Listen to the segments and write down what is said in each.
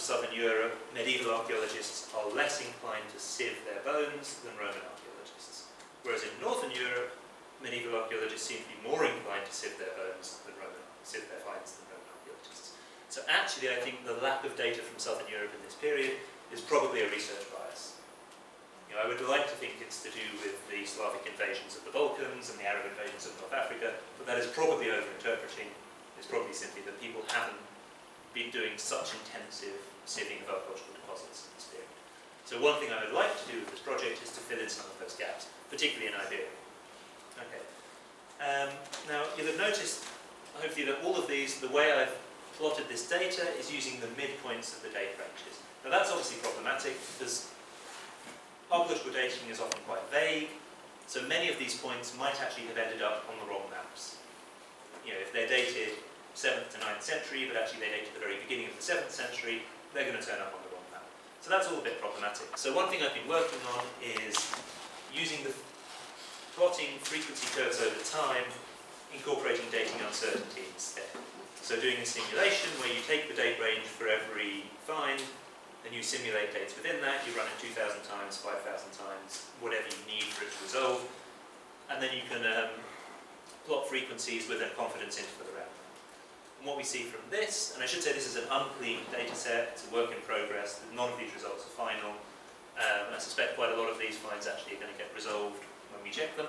southern Europe, medieval archaeologists are less inclined to sieve their bones than Roman archaeologists. Whereas in northern Europe, medieval archaeologists seem to be more inclined to sieve their bones than Roman, sieve their finds than Roman archaeologists. So actually, I think the lack of data from southern Europe in this period is probably a research bias. You know, I would like to think it's to do with the Slavic invasions of the Balkans and the Arab invasions of North Africa, but that is probably over-interpreting. It's probably simply that people haven't been doing such intensive sieving of archaeological deposits in this period. So one thing I would like to do with this project is to fill in some of those gaps, particularly in Iberia. Okay. Um, now, you'll have noticed, hopefully, that all of these, the way I've plotted this data is using the midpoints of the date ranges. Now that's obviously problematic because archaeological dating is often quite vague, so many of these points might actually have ended up on the wrong maps. You know, if they're dated 7th to 9th century, but actually they date to the very beginning of the 7th century, they're going to turn up on the wrong map. So that's all a bit problematic. So one thing I've been working on is using the plotting frequency curves over time, incorporating dating uncertainty instead. So doing a simulation where you take the date range for every find, and you simulate dates within that, you run it 2,000 times, 5,000 times, whatever you need for it to resolve, and then you can um, plot frequencies with a confidence interval around and what we see from this, and I should say this is an unclean data set, it's a work in progress, none of these results are final. Um, I suspect quite a lot of these finds actually are going to get resolved when we check them.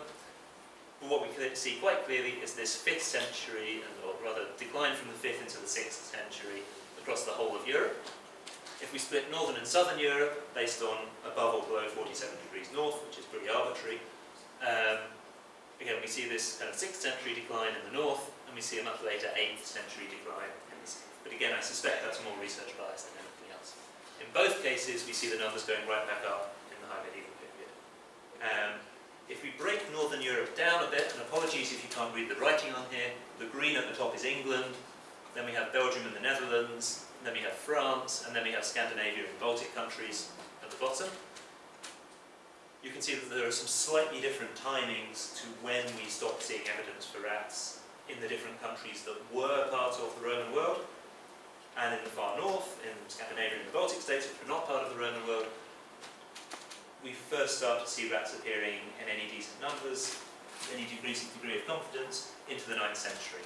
But what we see quite clearly is this 5th century, or rather decline from the 5th into the 6th century across the whole of Europe. If we split northern and southern Europe based on above or below 47 degrees north, which is pretty arbitrary, um, again we see this kind of 6th century decline in the north, and we see a much later 8th century decline in. But again, I suspect that's more research bias than anything else. In both cases, we see the numbers going right back up in the high medieval period. Um, if we break Northern Europe down a bit, and apologies if you can't read the writing on here, the green at the top is England, then we have Belgium and the Netherlands, then we have France, and then we have Scandinavia and Baltic countries at the bottom. You can see that there are some slightly different timings to when we stop seeing evidence for rats in the different countries that were part of the Roman world, and in the far north, in Scandinavia and the Baltic states, which were not part of the Roman world, we first start to see rats appearing in any decent numbers, any degree, degree of confidence, into the 9th century.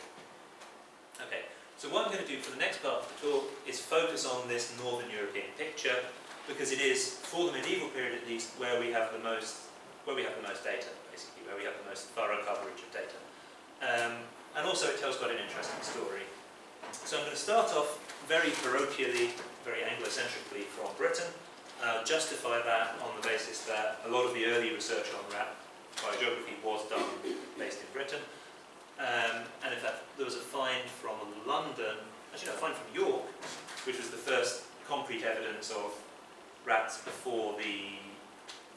Okay, so what I'm going to do for the next part of the talk is focus on this Northern European picture, because it is, for the medieval period at least, where we have the most, where we have the most data, basically, where we have the most thorough coverage of data. Um, and also it tells quite an interesting story. So I'm going to start off very parochially, very Anglo-centrically from Britain, uh, justify that on the basis that a lot of the early research on rat biogeography was done based in Britain. Um, and in fact, there was a find from London, actually no, a find from York, which was the first concrete evidence of rats before the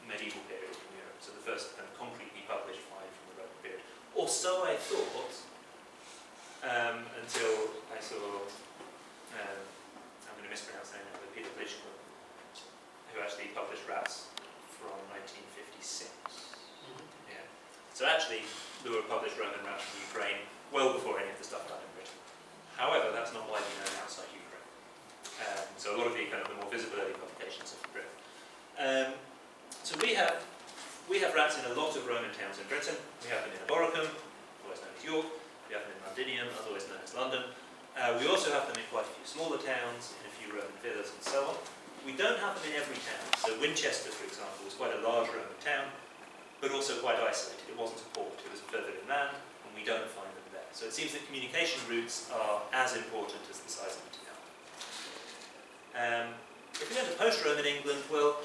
medieval period in Europe. So the first kind of concretely published find from the Roman period. Or so I thought, um, until I saw, um, I'm going to mispronounce the name, but Pidoplichko, who actually published Rats from 1956. Mm -hmm. Yeah. So actually, there were published Roman rats from Ukraine well before any of the stuff done in Britain. However, that's not widely known outside Ukraine. Um, so a lot of the kind of the more visible early publications are from Britain. Um, so we have we have rats in a lot of Roman towns in Britain. We have them in Eboracum, otherwise known as York. We have them in Londinium, otherwise known as London. Uh, we also have them in quite a few smaller towns, in a few Roman villas and so on. We don't have them in every town. So Winchester, for example, was quite a large Roman town, but also quite isolated. It wasn't a port, it was further inland, and we don't find them there. So it seems that communication routes are as important as the size of the town. Um, if we go to post-Roman England, well,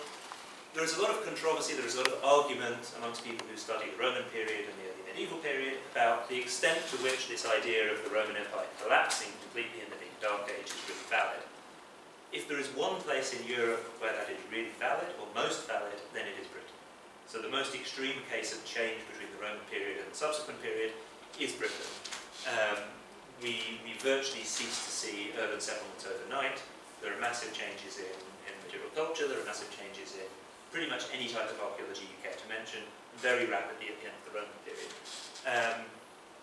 there is a lot of controversy, there is a lot of argument amongst people who study the Roman period and the early medieval period about the extent to which this idea of the Roman Empire collapsing completely in the Dark Age is really valid. If there is one place in Europe where that is really valid, or most valid, then it is Britain. So the most extreme case of change between the Roman period and the subsequent period is Britain. Um, we, we virtually cease to see urban settlements overnight. There are massive changes in, in material culture, there are massive changes in pretty much any type of archaeology you care to mention, very rapidly at the end of the Roman period. Um,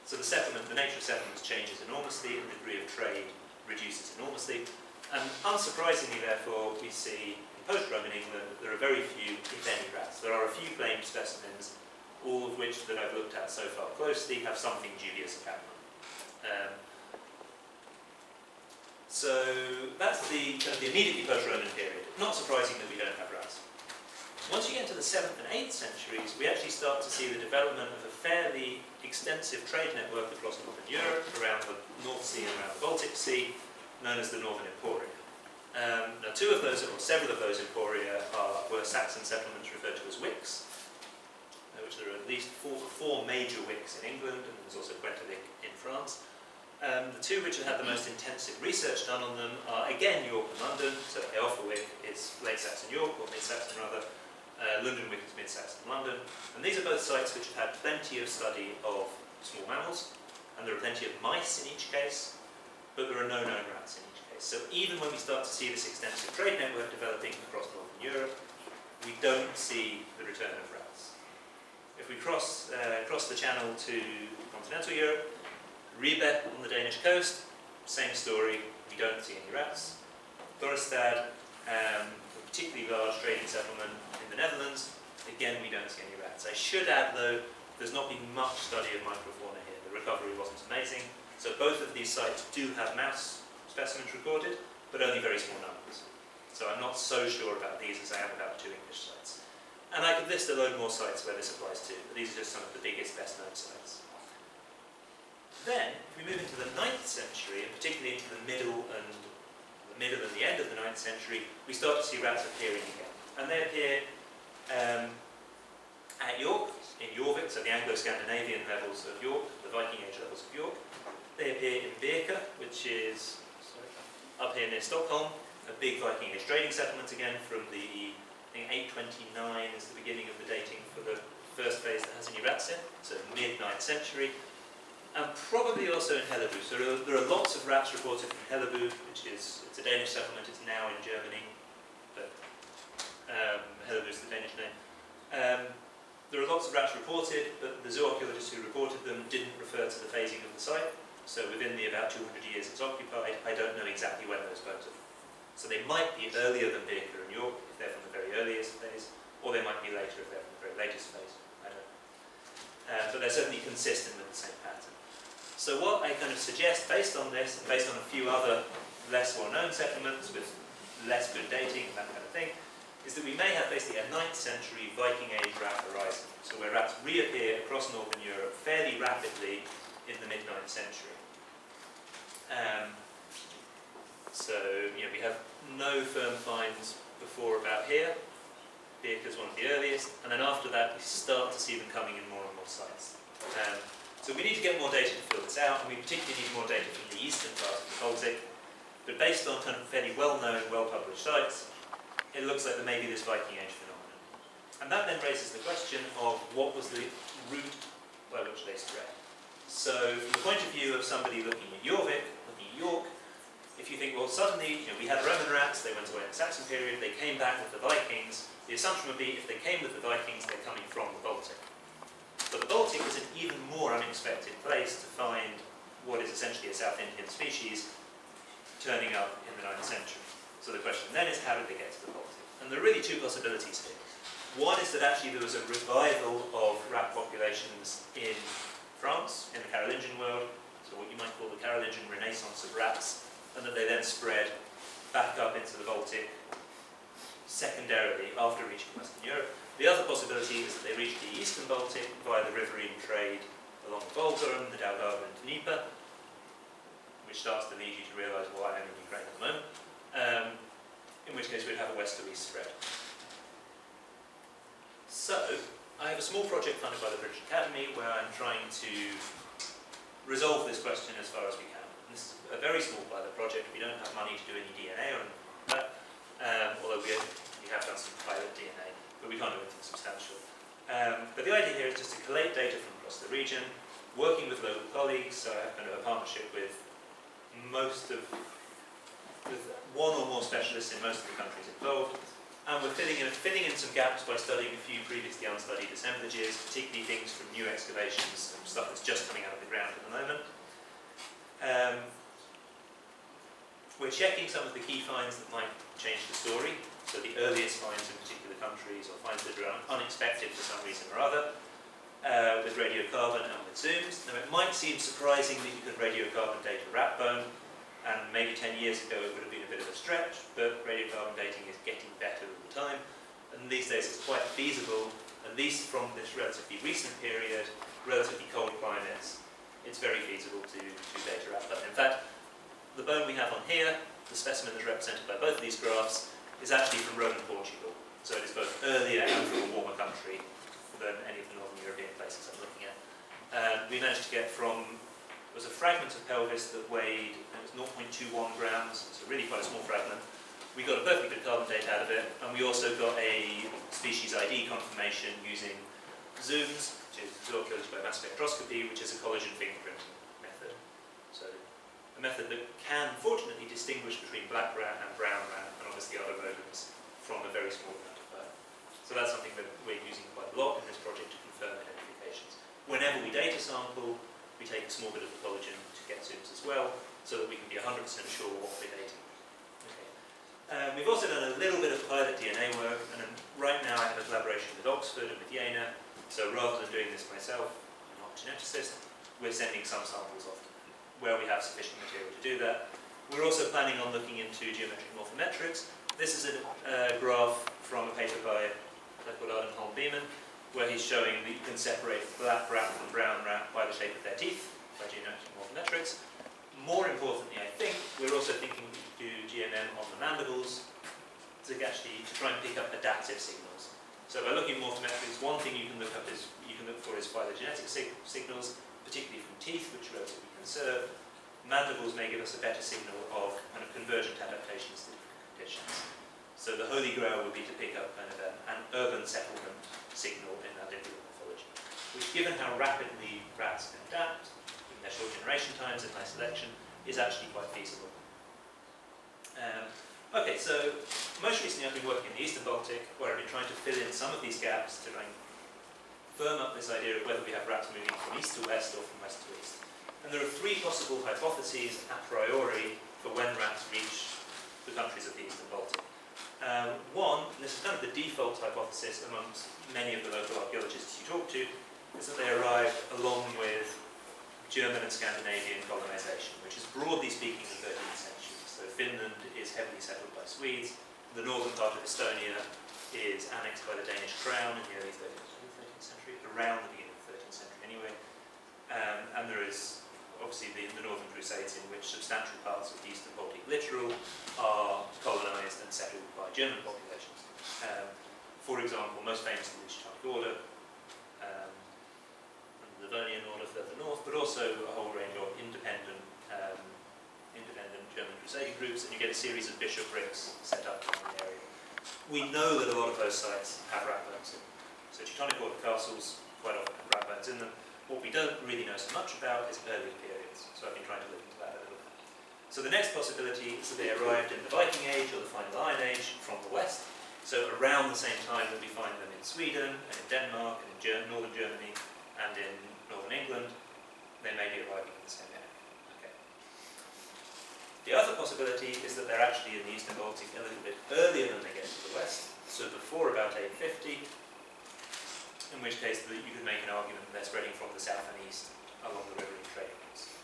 so the settlement, the nature of settlements changes enormously, and the degree of trade reduces enormously. And unsurprisingly, therefore, we see in post-Roman England there are very few, if any, rats. There are a few claimed specimens, all of which that I've looked at so far closely have something dubious about them. Um, so that's the kind of the immediately post-Roman period. Not surprising that we don't have rats. Once you get into the 7th and 8th centuries, we actually start to see the development of a fairly extensive trade network across northern Europe, around the North Sea and around the Baltic Sea, known as the Northern Emporia. Um, now, two of those, or several of those emporia, are, were Saxon settlements referred to as wicks, uh, which there are at least four, four major wicks in England, and there's also Quentovic in France. Um, the two which have had the most intensive research done on them are, again, York and London, so Eoforwic is late Saxon York, or mid-Saxon rather, uh, Lundenwic is mid-Saxon London, and these are both sites which have had plenty of study of small mammals, and there are plenty of mice in each case, but there are no known rats in each case. So even when we start to see this extensive trade network developing across northern Europe, we don't see the return of rats. If we cross, uh, cross the channel to continental Europe, Ribe on the Danish coast, same story, we don't see any rats. Dorestad, um, particularly large trading settlement in the Netherlands, again we don't see any rats. I should add though, there's not been much study of microfauna here. The recovery wasn't amazing. So both of these sites do have mouse specimens recorded, but only very small numbers. So I'm not so sure about these as I am about two English sites. And I could list a load more sites where this applies to, but these are just some of the biggest, best known sites. Then, if we move into the 9th century, and particularly into the middle and middle and the end of the 9th century, we start to see rats appearing again. And they appear um, at York, in Jorvik, so the Anglo-Scandinavian levels of York, the Viking Age levels of York. They appear in Birka, which is sorry, up here near Stockholm, a big Viking Age trading settlement again from the, I think 829 is the beginning of the dating for the first phase that has any rats in, so mid-9th century. And probably also in Hedeby. So there are, there are lots of rats reported from Hedeby, which is it's a Danish settlement, it's now in Germany, but um, Hedeby is the Danish name. Um, there are lots of rats reported, but the zooarchaeologists who reported them didn't refer to the phasing of the site. So within the about 200 years it's occupied, I don't know exactly when those bones are. So they might be earlier than Birka and York, if they're from the very earliest phase, or they might be later if they're from the very latest phase. I don't know. Uh, but they're certainly consistent with the same pattern. So what I kind of suggest, based on this, and based on a few other less well-known settlements with less good dating and that kind of thing, is that we may have basically a 9th century Viking Age rat horizon. So where rats reappear across northern Europe fairly rapidly in the mid-9th century. Um, so, you know, we have no firm finds before about here. Birka is one of the earliest, and then after that we start to see them coming in more and more sites. Um, so we need to get more data to fill this out, and we particularly need more data from the eastern part of the Baltic. But based on kind of fairly well-known, well-published sites, it looks like there may be this Viking Age phenomenon. And that then raises the question of what was the route by which they spread. So from the point of view of somebody looking at Jorvik, looking at York, if you think, well, suddenly, you know, we had Roman rats, they went away in the Saxon period, they came back with the Vikings, the assumption would be if they came with the Vikings, they're coming from the Baltic. But the Baltic is an even more unexpected place to find what is essentially a South Indian species turning up in the 9th century. So the question then is how did they get to the Baltic? And there are really two possibilities here. One is that actually there was a revival of rat populations in France, in the Carolingian world, so what you might call the Carolingian renaissance of rats, and that they then spread back up into the Baltic secondarily after reaching Western Europe. The other possibility is that they reached the eastern Baltic via the riverine trade along the Volga and the Daugava and Dnieper, which starts to lead you to realise why I'm in Ukraine at the moment um, in which case we'd have a west to east spread. So, I have a small project funded by the British Academy where I'm trying to resolve this question as far as we can. And this is a very small pilot project. We don't have money to do any DNA or anything like that, um, although we have, we have done some pilot DNA, but we can't do anything substantial. Um, but the idea here is just to collate data from across the region, working with local colleagues, so I have a partnership with most of with one or more specialists in most of the countries involved, and we're filling in, filling in some gaps by studying a few previously unstudied assemblages, particularly things from new excavations and stuff that's just coming out of the ground at the moment. Um, We're checking some of the key finds that might change the story, so the earliest finds in particular countries or finds that are unexpected for some reason or other, uh, with radiocarbon and with ZooMS. Now it might seem surprising that you could radiocarbon date a rat bone, and maybe 10 years ago it would have been a bit of a stretch, but radiocarbon dating is getting better all the time, and these days it's quite feasible, at least from this relatively recent period, relatively cold climates, it's very feasible to, to date a rat bone. In fact, the bone we have on here, the specimen that's represented by both of these graphs, is actually from Roman Portugal. So it is both earlier and from a warmer country than any of the northern European places I'm looking at. And we managed to get from, it was a fragment of pelvis that weighed, it was 0.21 grams, so really quite a small fragment. We got a perfectly good carbon date out of it, and we also got a species ID confirmation using ZooMS, which is zooarchaeology by mass spectroscopy, which is a collagen fingerprint method. So a method that can fortunately distinguish between black rat and brown rat and obviously other from a very small amount of bone. So that's something that we're using quite a lot in this project to confirm identifications. Whenever we date a sample, we take a small bit of the collagen to get ZooMS as well, so that we can be 100% sure what we're dating. Okay. Um, we've also done a little bit of pilot DNA work, and right now I have a collaboration with Oxford and with Jena, so rather than doing this myself, I'm not a geneticist, we're sending some samples off where we have sufficient material to do that. We're also planning on looking into geometric morphometrics. This is a uh, graph from a paper by Lecoulade and Hulme-Beaman, where he's showing that you can separate black rat from brown rat by the shape of their teeth, by morphometrics. More importantly, I think, we're also thinking we do GMM on the mandibles to actually to try and pick up adaptive signals. So by looking morphometrics, one thing you can look up is you can look for is phylogenetic sig signals, particularly from teeth, which are relatively conserved. Mandibles may give us a better signal of kind of convergent adaptations to So the holy grail would be to pick up kind of an, an urban settlement signal in mandibular morphology, which given how rapidly rats can adapt, in their short generation times and high selection, is actually quite feasible. Um, okay, so most recently I've been working in the Eastern Baltic, where I've been trying to fill in some of these gaps to try and firm up this idea of whether we have rats moving from east to west or from west to east. And there are three possible hypotheses a priori for when rats reach the countries of the Eastern Baltic. Um, one, and this is kind of the default hypothesis amongst many of the local archaeologists you talk to, is that they arrived along with German and Scandinavian colonization, which is broadly speaking the 13th century. So Finland is heavily settled by Swedes, the northern part of Estonia is annexed by the Danish crown in the early 13th century, around the beginning of the 13th century anyway. Um, and there is obviously the, the Northern Crusades in which substantial parts of the Eastern Baltic littoral are colonised and settled by German populations. Um, for example, most famously the Teutonic Order, um, the Livonian Order further north, but also a whole range of independent um, independent German crusading groups, and you get a series of bishoprics set up in the area. We know that a lot of those sites have rat bones in so Teutonic Order castles quite often have rat bones in them. What we don't really know so much about is earlier periods, so I've been trying to look into that a little bit. So the next possibility is that they arrived in the Viking Age or the Final Iron Age from the west, so around the same time that we find them in Sweden and in Denmark and in northern Germany and in northern England, they may be arriving in the same area. Okay. The other possibility is that they're actually in the Eastern Baltic a little bit earlier than they get to the west, so before about 850, in which case you could make an argument that they're spreading from the south and east along the river in trade routes.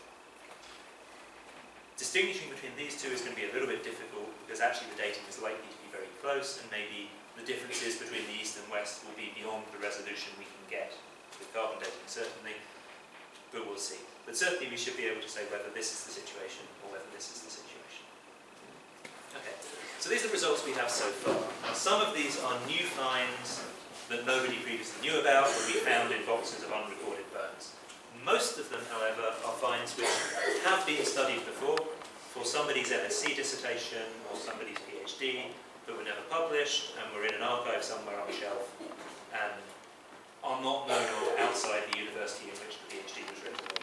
Distinguishing between these two is going to be a little bit difficult because actually the dating is likely to be very close and maybe the differences between the east and west will be beyond the resolution we can get with carbon dating, certainly, but we'll see. But certainly we should be able to say whether this is the situation or whether this is the situation. Okay, so these are the results we have so far. Some of these are new finds that nobody previously knew about will be found in boxes of unrecorded bones. Most of them, however, are finds which have been studied before for somebody's MSc dissertation or somebody's PhD, but were never published and were in an archive somewhere on a shelf and are not known or outside the university in which the PhD was written